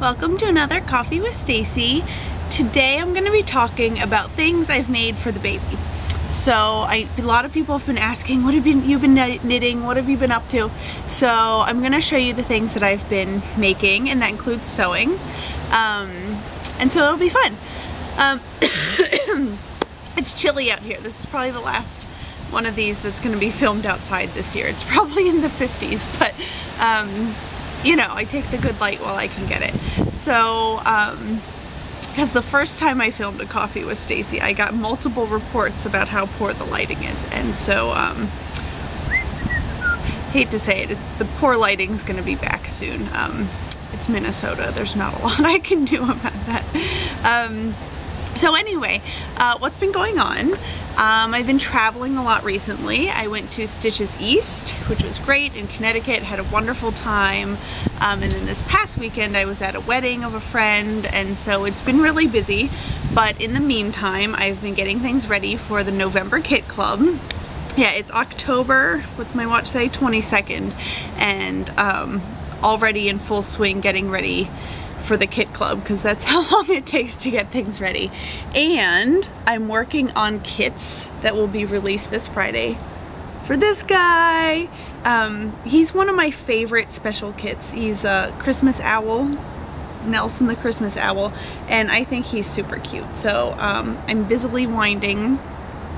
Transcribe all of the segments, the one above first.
Welcome to another Coffee with Stacey. Today I'm going to be talking about things I've made for the baby. So I, a lot of people have been asking, what have you been, you've been knitting? What have you been up to? So I'm going to show you the things that I've been making, and that includes sewing. Um, and so it'll be fun. Um, it's chilly out here. This is probably the last one of these that's going to be filmed outside this year. It's probably in the 50s, but um, you know, I take the good light while I can get it. So, um, because the first time I filmed a coffee with Stacey, I got multiple reports about how poor the lighting is. And so, um, hate to say it, the poor lighting's gonna be back soon. Um, it's Minnesota, there's not a lot I can do about that. Um, so anyway, uh, what's been going on? Um, I've been traveling a lot recently. I went to Stitches East, which was great in Connecticut, had a wonderful time. Um, and then this past weekend I was at a wedding of a friend and so it's been really busy. But in the meantime, I've been getting things ready for the November Kit Club. Yeah, it's October, what's my watch say, 22nd. And um, already in full swing getting ready for the kit club because that's how long it takes to get things ready. And I'm working on kits that will be released this Friday for this guy. Um, he's one of my favorite special kits. He's a Christmas owl, Nelson the Christmas owl, and I think he's super cute. So um, I'm busily winding.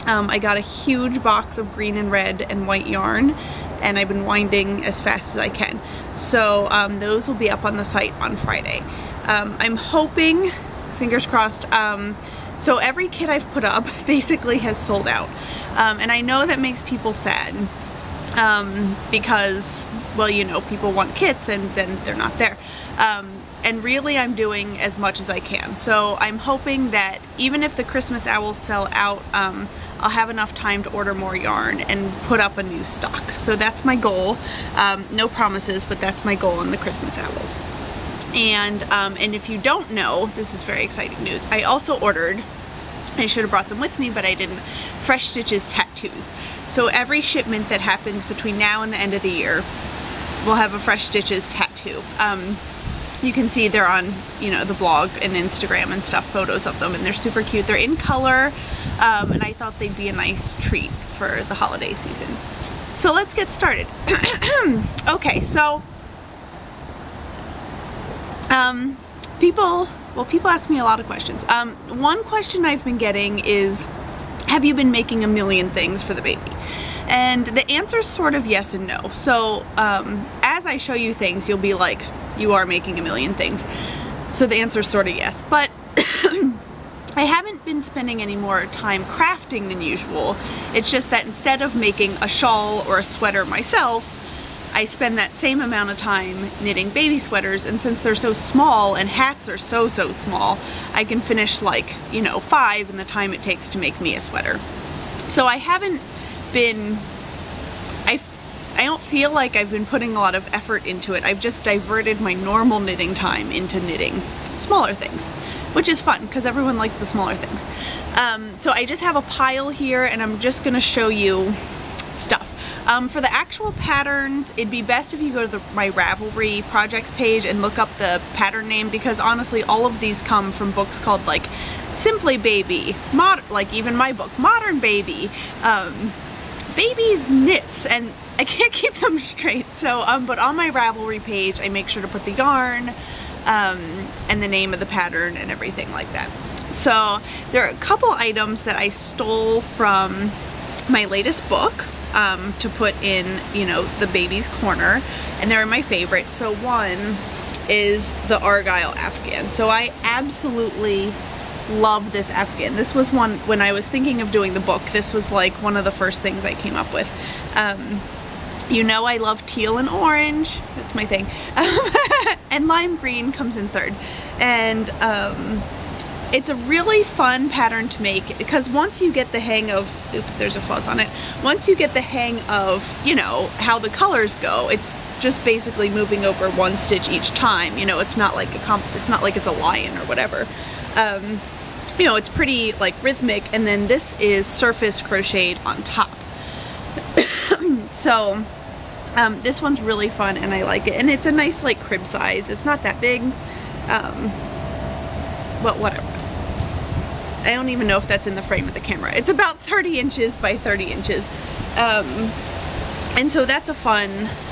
Um, I got a huge box of green and red and white yarn and I've been winding as fast as I can. So um, those will be up on the site on Friday. Um, I'm hoping, fingers crossed, um, so every kit I've put up basically has sold out. Um, and I know that makes people sad um, because, well, you know, people want kits and then they're not there. And really I'm doing as much as I can. So I'm hoping that even if the Christmas owls sell out, um, I'll have enough time to order more yarn and put up a new stock. So that's my goal. Um, no promises, but that's my goal on the Christmas owls. And, um, and if you don't know, this is very exciting news, I also ordered I should have brought them with me, but I didn't. Fresh Stitches tattoos. So every shipment that happens between now and the end of the year will have a Fresh Stitches tattoo. Um, you can see they're on, you know, the blog and Instagram and stuff, photos of them, and they're super cute. They're in color, um, and I thought they'd be a nice treat for the holiday season. So let's get started. okay, so um, people, well, people ask me a lot of questions. Um, one question I've been getting is, have you been making a million things for the baby? And the answer is sort of yes and no. So um, as I show you things, you'll be like, you are making a million things. So the answer is sort of yes. But I haven't been spending any more time crafting than usual. It's just that instead of making a shawl or a sweater myself, I spend that same amount of time knitting baby sweaters and since they're so small and hats are so so small I can finish like you know five in the time it takes to make me a sweater so I haven't been I don't feel like I've been putting a lot of effort into it. I've just diverted my normal knitting time into knitting smaller things which is fun because everyone likes the smaller things. Um, so I just have a pile here and I'm just gonna show you stuff. Um, for the actual patterns, it'd be best if you go to the, my Ravelry projects page and look up the pattern name because honestly all of these come from books called like Simply Baby, Mod like even my book, Modern Baby, um, Babies Knits, and I can't keep them straight. So, um, but on my Ravelry page, I make sure to put the yarn um, and the name of the pattern and everything like that. So there are a couple items that I stole from my latest book um, to put in, you know, the baby's corner. And they're my favorite. So one is the Argyle Afghan. So I absolutely love this Afghan. This was one, when I was thinking of doing the book, this was like one of the first things I came up with. Um, you know I love teal and orange, that's my thing. and lime green comes in third. And um, it's a really fun pattern to make because once you get the hang of, oops, there's a fuzz on it. Once you get the hang of, you know, how the colors go, it's just basically moving over one stitch each time. You know, it's not like a comp, it's not like it's a lion or whatever. Um, you know, it's pretty like rhythmic and then this is surface crocheted on top. so um, this one's really fun and I like it. And it's a nice like crib size. It's not that big. Um, well, whatever. I don't even know if that's in the frame of the camera. It's about 30 inches by 30 inches. Um, and so that's a fun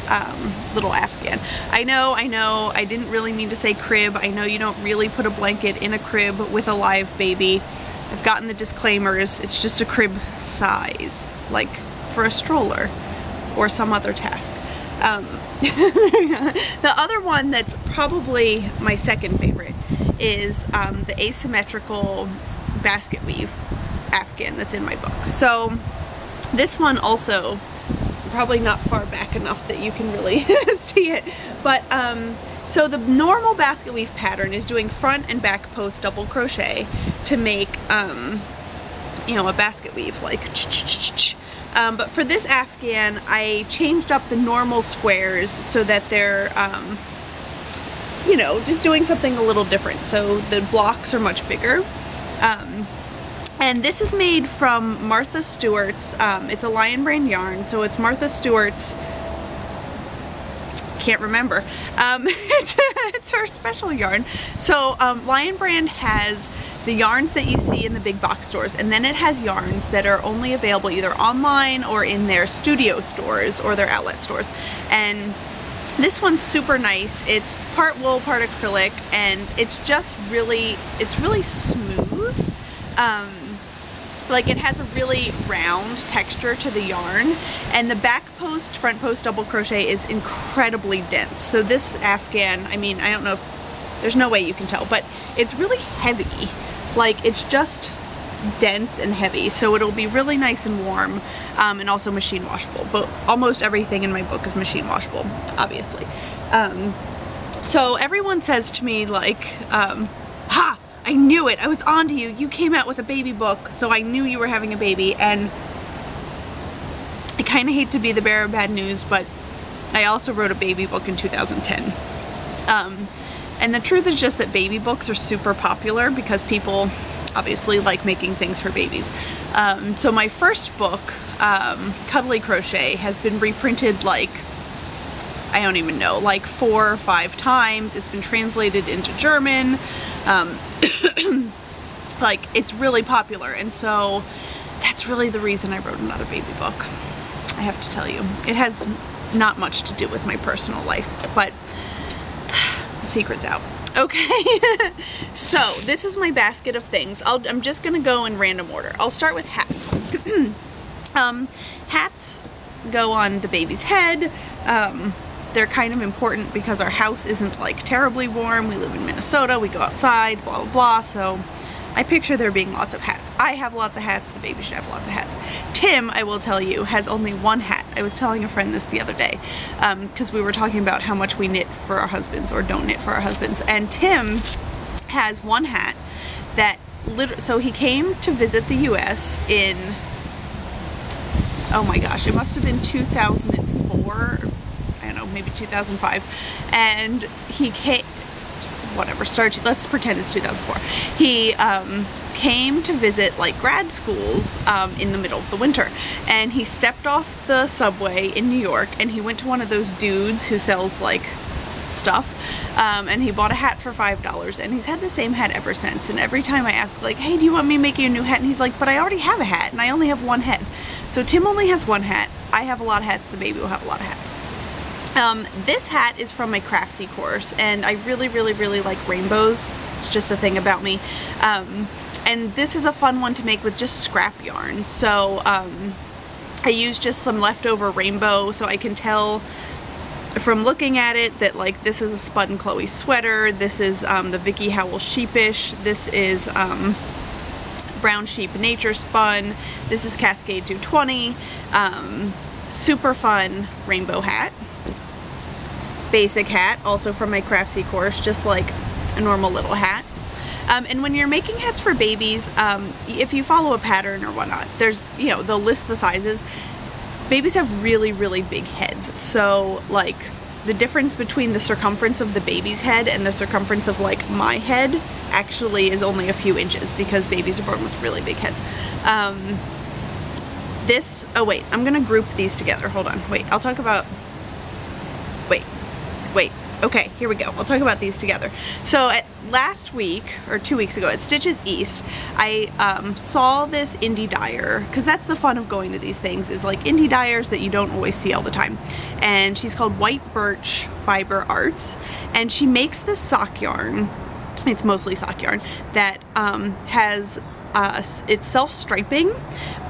um, little Afghan. I know, I know, I didn't really mean to say crib. I know you don't really put a blanket in a crib with a live baby. I've gotten the disclaimers. It's just a crib size, like for a stroller or some other task. Um, the other one that's probably my second favorite is um, the asymmetrical basket weave Afghan that's in my book. So this one also probably not far back enough that you can really see it. But um, so the normal basket weave pattern is doing front and back post double crochet to make um, you know a basket weave like um, but for this Afghan I changed up the normal squares so that they're um, you know just doing something a little different. So the blocks are much bigger. Um, and this is made from Martha Stewart's, um, it's a Lion Brand yarn, so it's Martha Stewart's, can't remember, um, it's, it's her special yarn. So um, Lion Brand has the yarns that you see in the big box stores and then it has yarns that are only available either online or in their studio stores or their outlet stores. And this one's super nice. It's part wool, part acrylic, and it's just really, it's really smooth. Um, like it has a really round texture to the yarn and the back post front post double crochet is incredibly dense. So this Afghan I mean I don't know if there's no way you can tell but it's really heavy. Like it's just dense and heavy so it'll be really nice and warm um, and also machine washable. But almost everything in my book is machine washable obviously. Um, so everyone says to me like um, I knew it. I was on to you. You came out with a baby book, so I knew you were having a baby. And I kind of hate to be the bearer of bad news, but I also wrote a baby book in 2010. Um, and the truth is just that baby books are super popular because people obviously like making things for babies. Um, so my first book, um, Cuddly Crochet, has been reprinted like I don't even know, like four or five times. It's been translated into German. Um, like, it's really popular. And so that's really the reason I wrote another baby book. I have to tell you. It has not much to do with my personal life, but the secret's out. Okay, so this is my basket of things. i am just gonna go in random order. I'll start with hats. um, hats go on the baby's head. Um, they're kind of important because our house isn't like terribly warm. We live in Minnesota, we go outside, blah, blah, blah. So I picture there being lots of hats. I have lots of hats, the baby should have lots of hats. Tim, I will tell you, has only one hat. I was telling a friend this the other day because um, we were talking about how much we knit for our husbands or don't knit for our husbands. And Tim has one hat that, so he came to visit the US in, oh my gosh, it must have been 2004 maybe 2005 and he came whatever start let's pretend it's 2004 he um, came to visit like grad schools um, in the middle of the winter. And he stepped off the subway in New York and he went to one of those dudes who sells like stuff. Um, and he bought a hat for five dollars and he's had the same hat ever since. And every time I ask like hey do you want me to make you a new hat? And he's like but I already have a hat and I only have one head. So Tim only has one hat. I have a lot of hats. The baby will have a lot of hats um, this hat is from my Craftsy course and I really, really, really like rainbows. It's just a thing about me. Um, and this is a fun one to make with just scrap yarn. So um, I used just some leftover rainbow so I can tell from looking at it that like this is a Spun Chloe sweater, this is um, the Vickie Howell Sheepish, this is um, Brown Sheep Nature Spun, this is Cascade 220, um, super fun rainbow hat basic hat, also from my Craftsy course, just like a normal little hat. Um, and when you're making hats for babies, um, if you follow a pattern or whatnot, there's, you know, they'll list the sizes. Babies have really, really big heads. So like the difference between the circumference of the baby's head and the circumference of like my head actually is only a few inches because babies are born with really big heads. Um, this, oh wait, I'm gonna group these together. Hold on, wait, I'll talk about, wait, wait, Okay, here we go. We'll talk about these together. So at last week, or two weeks ago, at Stitches East, I um, saw this indie dyer, because that's the fun of going to these things, is like indie dyers that you don't always see all the time. And she's called White Birch Fiber Arts, and she makes this sock yarn, it's mostly sock yarn, that um, has, uh, it's self-striping,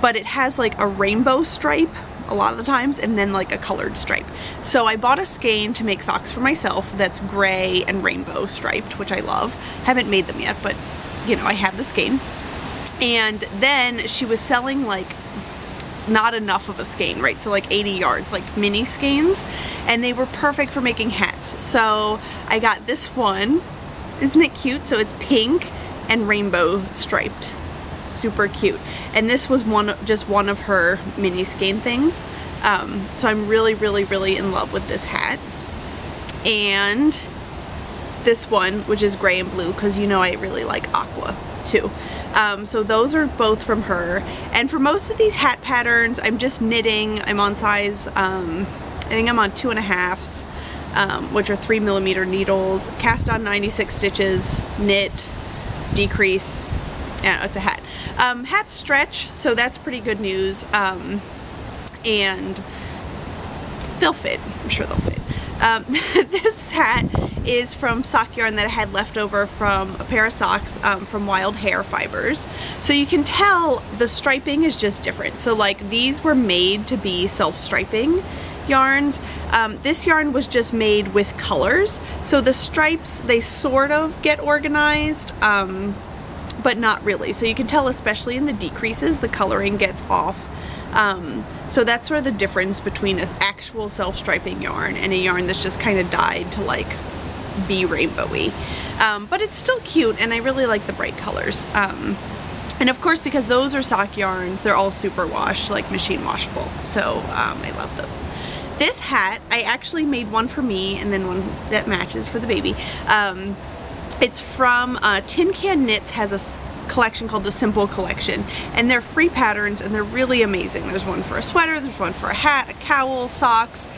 but it has like a rainbow stripe a lot of the times and then like a colored stripe. So I bought a skein to make socks for myself that's gray and rainbow striped, which I love. Haven't made them yet, but you know, I have the skein. And then she was selling like not enough of a skein, right? So like 80 yards, like mini skeins, and they were perfect for making hats. So I got this one. Isn't it cute? So it's pink and rainbow striped super cute. And this was one, just one of her mini skein things. Um, so I'm really, really, really in love with this hat. And this one, which is gray and blue, because you know I really like aqua too. Um, so those are both from her. And for most of these hat patterns, I'm just knitting. I'm on size, um, I think I'm on two and a halfs, um, which are three millimeter needles, cast on 96 stitches, knit, decrease, yeah, it's a hat. Um, hats stretch, so that's pretty good news. Um, and they'll fit. I'm sure they'll fit. Um, this hat is from sock yarn that I had left over from a pair of socks um, from Wild Hair Fibers. So you can tell the striping is just different. So like these were made to be self-striping yarns. Um, this yarn was just made with colors. So the stripes, they sort of get organized. Um, but not really. So you can tell, especially in the decreases, the coloring gets off. Um, so that's sort of the difference between an actual self-striping yarn and a yarn that's just kind of dyed to like be rainbowy. Um, but it's still cute and I really like the bright colors. Um, and of course, because those are sock yarns, they're all super wash, like machine washable. So um, I love those. This hat, I actually made one for me and then one that matches for the baby. Um, it's from uh, Tin Can Knits has a collection called the Simple Collection and they're free patterns and they're really amazing. There's one for a sweater, there's one for a hat, a cowl, socks,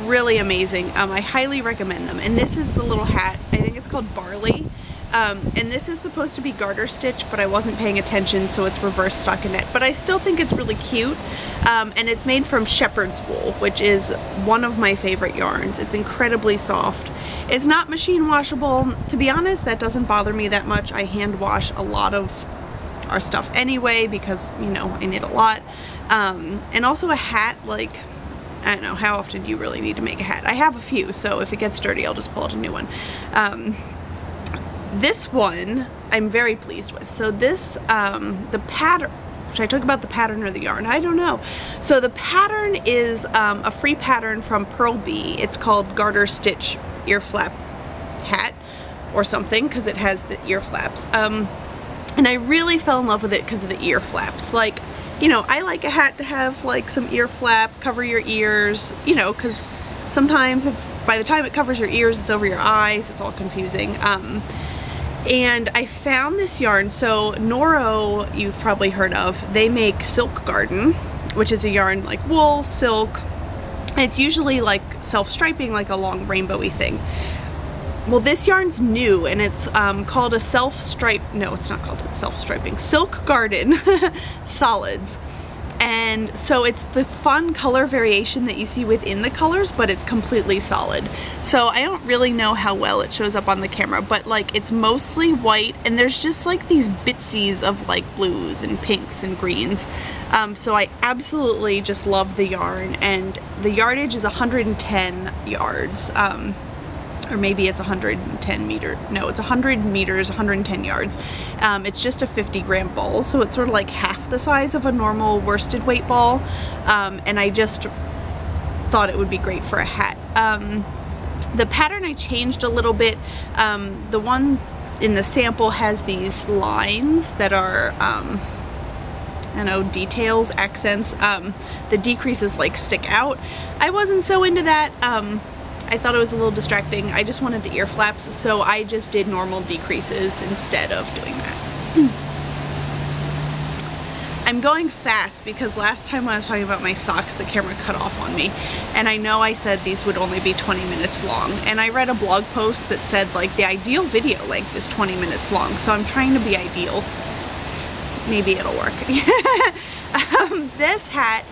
really amazing. Um, I highly recommend them and this is the little hat, I think it's called Barley um, and this is supposed to be garter stitch, but I wasn't paying attention, so it's reverse stockinette. But I still think it's really cute, um, and it's made from shepherd's wool, which is one of my favorite yarns. It's incredibly soft. It's not machine washable. To be honest, that doesn't bother me that much. I hand wash a lot of our stuff anyway because, you know, I knit a lot. Um, and also a hat, like, I don't know, how often do you really need to make a hat? I have a few, so if it gets dirty, I'll just pull out a new one. This one I'm very pleased with. So this, um, the pattern, which I talk about the pattern or the yarn, I don't know. So the pattern is um, a free pattern from Purl Bee. It's called Garter Stitch Ear Flap Hat or something because it has the ear flaps. Um, and I really fell in love with it because of the ear flaps. Like, you know, I like a hat to have like some ear flap, cover your ears, you know, because sometimes if by the time it covers your ears, it's over your eyes, it's all confusing. Um, and I found this yarn. So Noro, you've probably heard of, they make Silk Garden, which is a yarn like wool, silk, and it's usually like self-striping, like a long rainbowy thing. Well, this yarn's new and it's um, called a self-stripe, no, it's not called self-striping, Silk Garden Solids and so it's the fun color variation that you see within the colors but it's completely solid. So I don't really know how well it shows up on the camera but like it's mostly white and there's just like these bitsies of like blues and pinks and greens. Um, so I absolutely just love the yarn and the yardage is 110 yards. Um, or maybe it's 110 meter no it's 100 meters 110 yards um, it's just a 50 gram ball so it's sort of like half the size of a normal worsted weight ball um, and I just thought it would be great for a hat um, the pattern I changed a little bit um, the one in the sample has these lines that are um, I don't know, details, accents. Um, the decreases like stick out. I wasn't so into that. I thought it was a little distracting. I just wanted the ear flaps, so I just did normal decreases instead of doing that. I'm going fast because last time when I was talking about my socks, the camera cut off on me. And I know I said these would only be 20 minutes long. And I read a blog post that said like the ideal video length is 20 minutes long. So I'm trying to be ideal. Maybe it'll work. um, this hat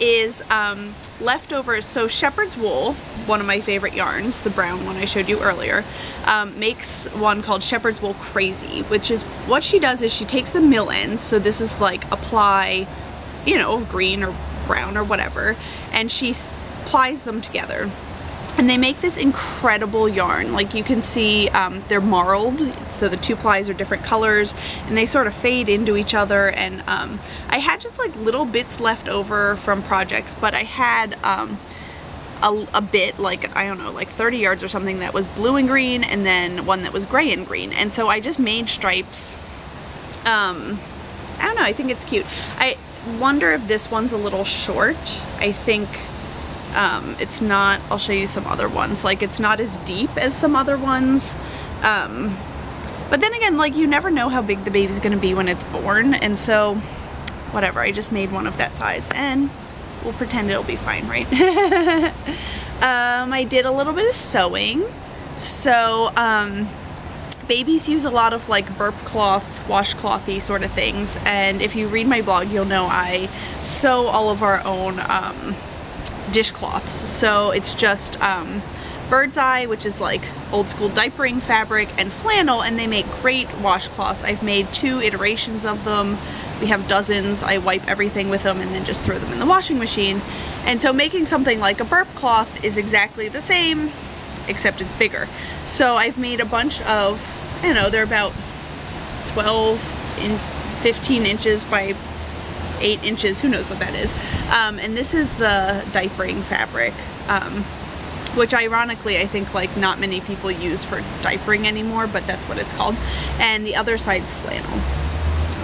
is um, leftovers. So shepherd's wool, one of my favorite yarns, the brown one I showed you earlier, um, makes one called shepherd's wool crazy, which is what she does is she takes the mill ends. So this is like apply, you know, green or brown or whatever, and she plies them together and they make this incredible yarn. Like you can see um, they're marled so the two plies are different colors and they sort of fade into each other. And um, I had just like little bits left over from projects but I had um, a, a, bit like I don't know like 30 yards or something that was blue and green and then one that was gray and green. And so I just made stripes. Um, I don't know I think it's cute. I wonder if this one's a little short. I think um, it's not, I'll show you some other ones, like it's not as deep as some other ones. Um, but then again, like you never know how big the baby's gonna be when it's born. And so whatever, I just made one of that size and we'll pretend it'll be fine, right? um, I did a little bit of sewing. So um, babies use a lot of like burp cloth, washclothy sort of things. And if you read my blog, you'll know I sew all of our own um, dishcloths. So it's just um, bird's eye, which is like old school diapering fabric, and flannel, and they make great washcloths. I've made two iterations of them. We have dozens. I wipe everything with them and then just throw them in the washing machine. And so making something like a burp cloth is exactly the same, except it's bigger. So I've made a bunch of, I don't know, they're about 12 in 15 inches by eight inches, who knows what that is. Um, and this is the diapering fabric, um, which ironically I think like not many people use for diapering anymore, but that's what it's called. And the other side's flannel.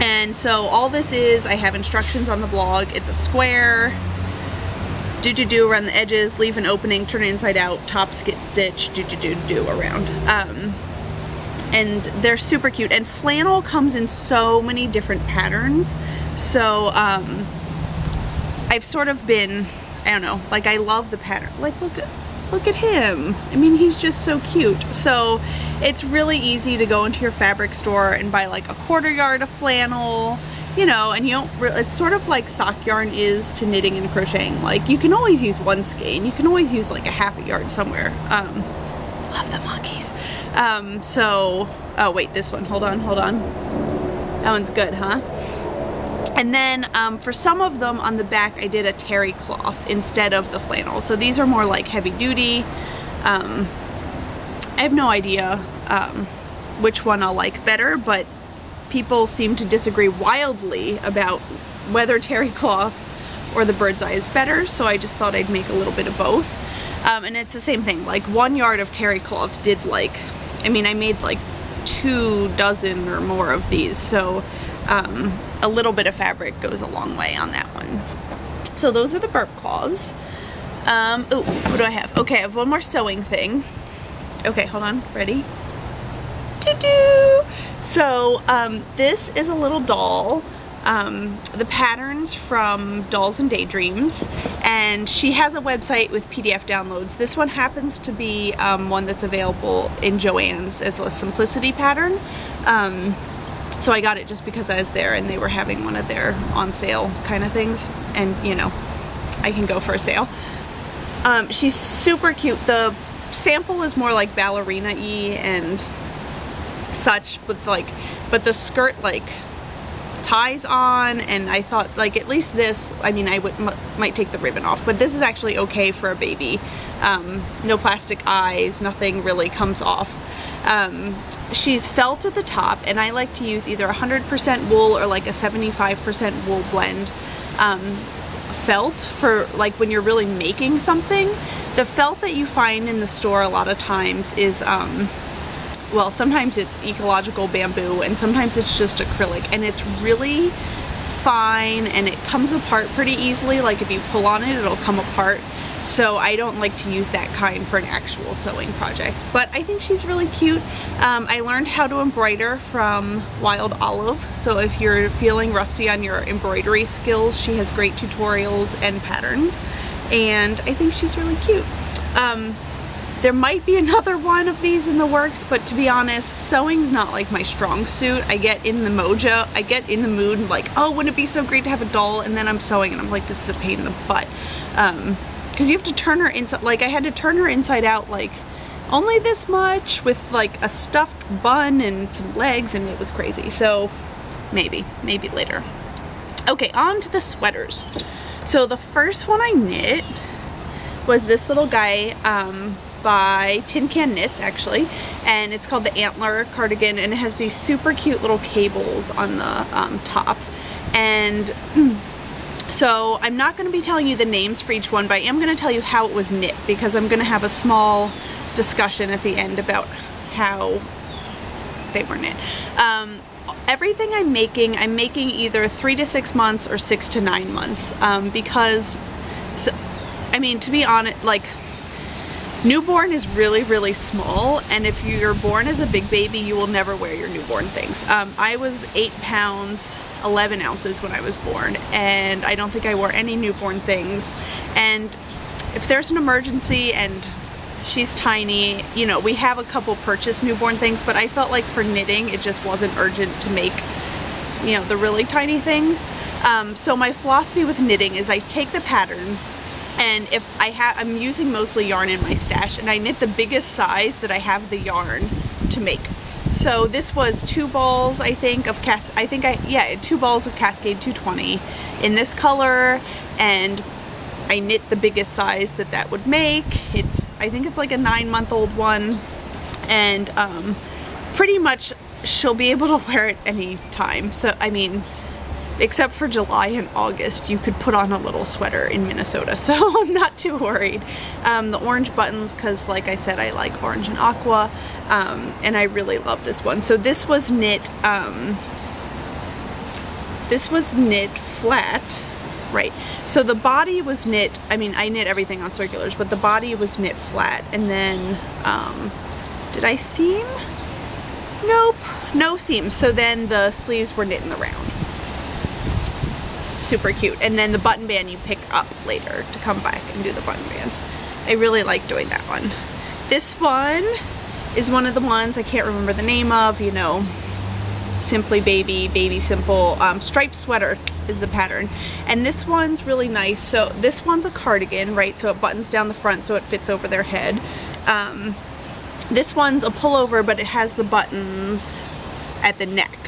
And so all this is, I have instructions on the blog. It's a square, do do do around the edges, leave an opening, turn it inside out, top stitch, do do do do around. Um, and they're super cute. And flannel comes in so many different patterns. So um, I've sort of been, I don't know, like I love the pattern. Like look at, look at him. I mean, he's just so cute. So it's really easy to go into your fabric store and buy like a quarter yard of flannel, you know, and you don't, it's sort of like sock yarn is to knitting and crocheting. Like you can always use one skein. You can always use like a half a yard somewhere. Um, love the monkeys. Um, so, oh wait, this one, hold on, hold on. That one's good, huh? And then um, for some of them on the back, I did a terry cloth instead of the flannel. So these are more like heavy duty. Um, I have no idea um, which one I'll like better, but people seem to disagree wildly about whether terry cloth or the bird's eye is better. So I just thought I'd make a little bit of both. Um, and it's the same thing, like one yard of terry cloth did like, I mean, I made like two dozen or more of these. So um, a little bit of fabric goes a long way on that one. So those are the burp claws. Um, oh, what do I have? Okay, I have one more sewing thing. Okay, hold on, ready? Doo-doo! So um, this is a little doll. Um, the patterns from Dolls and Daydreams and she has a website with PDF downloads. This one happens to be um, one that's available in Joann's as a simplicity pattern. Um, so I got it just because I was there and they were having one of their on sale kind of things. And you know, I can go for a sale. Um, she's super cute. The sample is more like ballerina-y and such with like, but the skirt like ties on and I thought like at least this, I mean I would might take the ribbon off, but this is actually okay for a baby. Um, no plastic eyes, nothing really comes off. Um, she's felt at the top and I like to use either 100% wool or like a 75% wool blend um, felt for like when you're really making something. The felt that you find in the store a lot of times is, um, well, sometimes it's ecological bamboo and sometimes it's just acrylic and it's really fine and it comes apart pretty easily. Like if you pull on it, it'll come apart. so I don't like to use that kind for an actual sewing project. But I think she's really cute. Um, I learned how to embroider from Wild Olive, so if you're feeling rusty on your embroidery skills, she has great tutorials and patterns, and I think she's really cute. Um, there might be another one of these in the works, but to be honest, sewing's not like my strong suit. I get in the mojo, I get in the mood and like, oh, wouldn't it be so great to have a doll? And then I'm sewing and I'm like, this is a pain in the butt. Um, Cause you have to turn her inside, like I had to turn her inside out like only this much with like a stuffed bun and some legs and it was crazy. So maybe, maybe later. Okay, on to the sweaters. So the first one I knit was this little guy um, by Tin Can Knits actually and it's called the Antler cardigan and it has these super cute little cables on the um, top and so I'm not going to be telling you the names for each one but I am going to tell you how it was knit because I'm going to have a small discussion at the end about how they were knit. Um, everything I'm making, I'm making either three to six months or six to nine months um, because, so, I mean, to be honest, like Newborn is really, really small, and if you're born as a big baby, you will never wear your newborn things. Um, I was 8 pounds, 11 ounces when I was born, and I don't think I wore any newborn things. And if there's an emergency and she's tiny, you know, we have a couple purchased newborn things, but I felt like for knitting, it just wasn't urgent to make, you know, the really tiny things. Um, so my philosophy with knitting is I take the pattern and if I have I'm using mostly yarn in my stash and I knit the biggest size that I have the yarn to make. So this was two balls I think of Cas I think I yeah two balls of Cascade 220 in this color and I knit the biggest size that that would make. It's I think it's like a nine month old one and um, pretty much she'll be able to wear it any time so I mean except for July and August, you could put on a little sweater in Minnesota, so I'm not too worried. Um, the orange buttons, because like I said, I like orange and aqua, um, and I really love this one. So this was knit, um, this was knit flat, right. So the body was knit, I mean, I knit everything on circulars, but the body was knit flat, and then, um, did I seam? Nope, no seam. So then the sleeves were knit in the round super cute. And then the button band you pick up later to come back and do the button band. I really like doing that one. This one is one of the ones I can't remember the name of, you know, Simply Baby, Baby Simple, um, striped sweater is the pattern. And this one's really nice. So this one's a cardigan, right? So it buttons down the front so it fits over their head. Um, this one's a pullover, but it has the buttons at the neck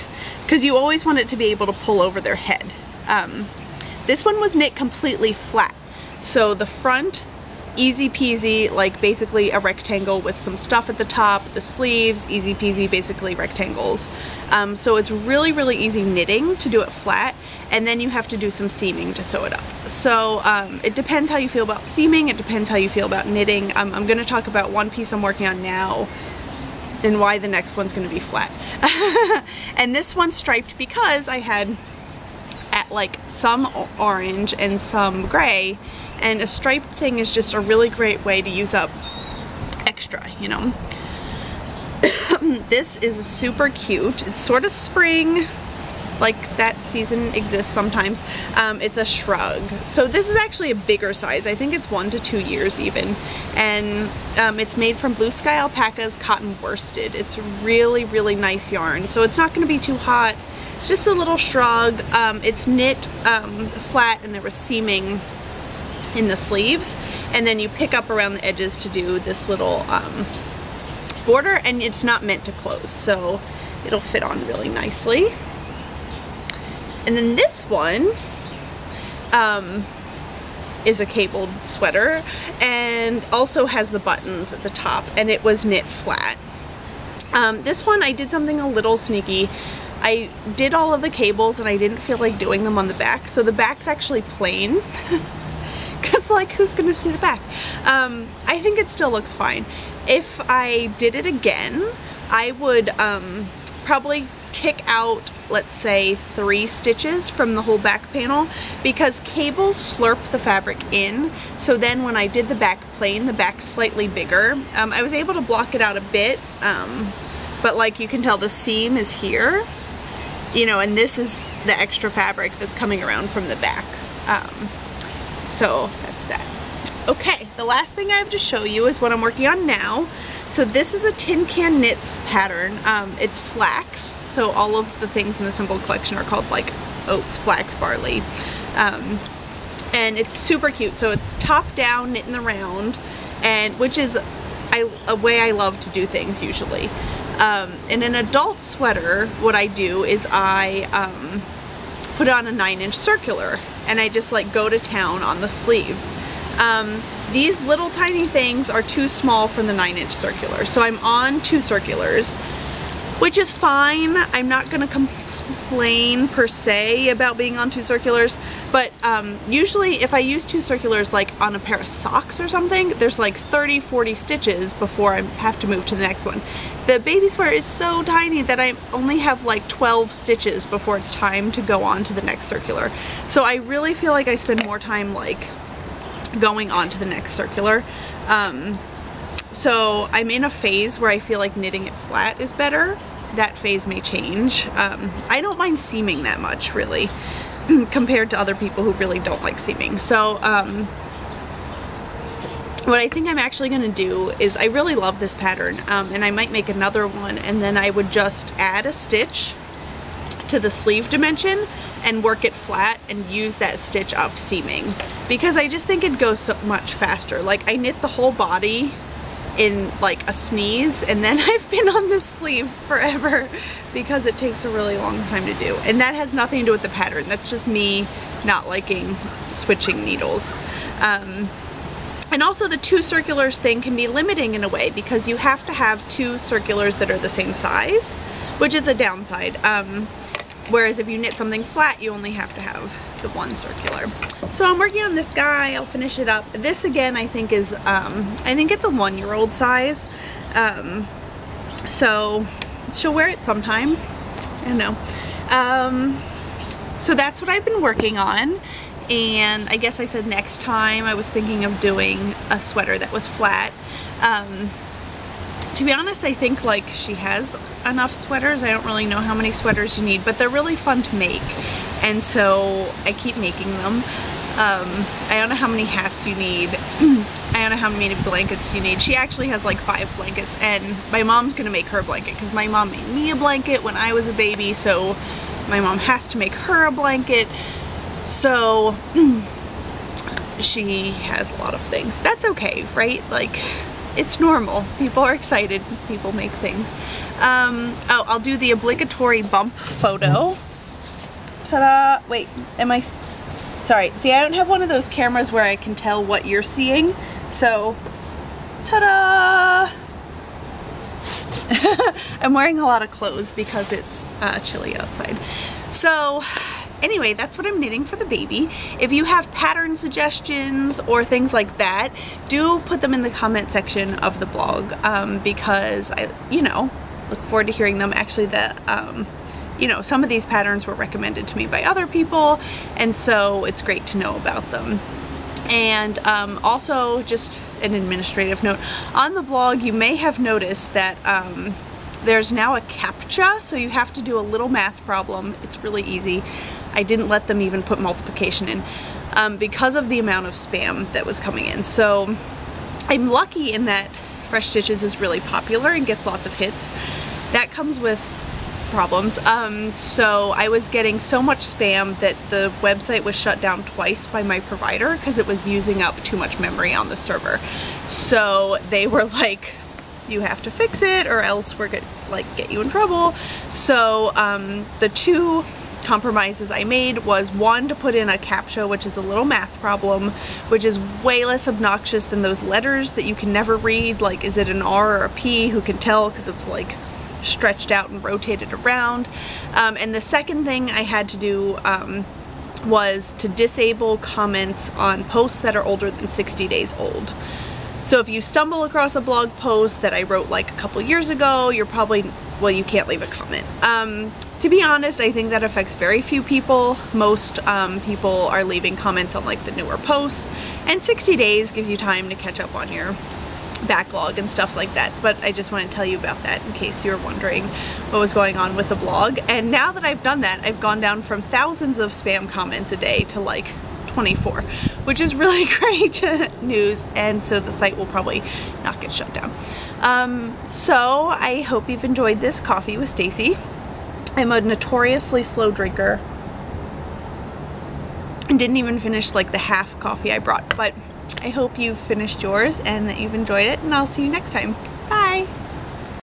because you always want it to be able to pull over their head. Um, this one was knit completely flat. So the front, easy peasy, like basically a rectangle with some stuff at the top. The sleeves, easy peasy, basically rectangles. Um, so it's really, really easy knitting to do it flat. And then you have to do some seaming to sew it up. So um, it depends how you feel about seaming. It depends how you feel about knitting. Um, I'm going to talk about one piece I'm working on now and why the next one's going to be flat. and this one's striped because I had like some orange and some gray and a striped thing is just a really great way to use up extra, you know. this is super cute. It's sort of spring, like that season exists sometimes. Um, it's a shrug. So this is actually a bigger size. I think it's one to two years even. And um, it's made from Blue Sky Alpacas cotton worsted. It's really, really nice yarn. So it's not gonna be too hot just a little shrug. Um, it's knit um, flat and there was seaming in the sleeves and then you pick up around the edges to do this little um, border and it's not meant to close so it'll fit on really nicely. And then this one um, is a cabled sweater and also has the buttons at the top and it was knit flat. Um, this one I did something a little sneaky. I did all of the cables and I didn't feel like doing them on the back. So the back's actually plain. Because like, who's going to see the back? Um, I think it still looks fine. If I did it again, I would um, probably kick out let's say three stitches from the whole back panel because cables slurp the fabric in so then when I did the back plain the back's slightly bigger um, I was able to block it out a bit um, but like you can tell the seam is here you know and this is the extra fabric that's coming around from the back um, so that's that okay the last thing I have to show you is what I'm working on now so this is a Tin Can Knits pattern. Um, it's flax, so all of the things in the Simple collection are called like oats, flax, barley. Um, and it's super cute. So it's top down, knit in the round, and which is I, a way I love to do things usually. Um, in an adult sweater, what I do is I um, put on a nine inch circular and I just like go to town on the sleeves. Um, these little tiny things are too small for the 9 inch circular. So I'm on two circulars, which is fine. I'm not going to complain per se about being on two circulars, but um, usually if I use two circulars like on a pair of socks or something, there's like 30, 40 stitches before I have to move to the next one. The baby sweater is so tiny that I only have like 12 stitches before it's time to go on to the next circular. So I really feel like I spend more time like going on to the next circular. Um, so I'm in a phase where I feel like knitting it flat is better. That phase may change. Um, I don't mind seaming that much really compared to other people who really don't like seaming. So um, what I think I'm actually going to do is I really love this pattern um, and I might make another one and then I would just add a stitch to the sleeve dimension and work it flat and use that stitch up seaming because I just think it goes so much faster. Like I knit the whole body in like a sneeze and then I've been on this sleeve forever because it takes a really long time to do. And that has nothing to do with the pattern. That's just me not liking switching needles. Um, and also the two circulars thing can be limiting in a way because you have to have two circulars that are the same size, which is a downside. Um, Whereas if you knit something flat, you only have to have the one circular. So I'm working on this guy, I'll finish it up. This again, I think is, um, I think it's a one-year-old size. Um, so she'll wear it sometime, I don't know. Um, so that's what I've been working on. And I guess I said next time I was thinking of doing a sweater that was flat. Um, to be honest, I think like she has enough sweaters. I don't really know how many sweaters you need, but they're really fun to make. And so I keep making them. Um, I don't know how many hats you need. I don't know how many blankets you need. She actually has like five blankets and my mom's gonna make her a blanket because my mom made me a blanket when I was a baby so my mom has to make her a blanket. So she has a lot of things. That's okay, right? Like it's normal. People are excited. People make things. Um, oh, I'll do the obligatory bump photo. Ta-da! Wait, am I... Sorry. See, I don't have one of those cameras where I can tell what you're seeing. So, ta-da! I'm wearing a lot of clothes because it's uh, chilly outside. So, anyway, that's what I'm knitting for the baby. If you have pattern suggestions or things like that, do put them in the comment section of the blog um, because I, you know, look forward to hearing them. Actually, the, um, you know, some of these patterns were recommended to me by other people, and so it's great to know about them. And um, also, just an administrative note, on the blog you may have noticed that um, there's now a CAPTCHA, so you have to do a little math problem. It's really easy. I didn't let them even put multiplication in um, because of the amount of spam that was coming in. So I'm lucky in that Fresh Stitches is really popular and gets lots of hits. That comes with problems. Um, so I was getting so much spam that the website was shut down twice by my provider because it was using up too much memory on the server. So they were like, you have to fix it or else we're gonna like get you in trouble. So um, the two compromises I made was one to put in a CAPTCHA which is a little math problem which is way less obnoxious than those letters that you can never read like is it an R or a P who can tell because it's like stretched out and rotated around um, and the second thing I had to do um, was to disable comments on posts that are older than 60 days old. So if you stumble across a blog post that I wrote like a couple years ago, you're probably, well, you can't leave a comment. Um, to be honest, I think that affects very few people. Most um, people are leaving comments on like the newer posts and 60 days gives you time to catch up on your backlog and stuff like that. But I just want to tell you about that in case you were wondering what was going on with the blog. And now that I've done that I've gone down from thousands of spam comments a day to like 24 which is really great news and so the site will probably not get shut down. Um, so I hope you've enjoyed this coffee with Stacey I'm a notoriously slow drinker and didn't even finish like the half coffee I brought but I hope you've finished yours and that you've enjoyed it and I'll see you next time. Bye!